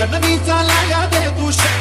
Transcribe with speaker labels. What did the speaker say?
Speaker 1: Let me tell you, I got it to share.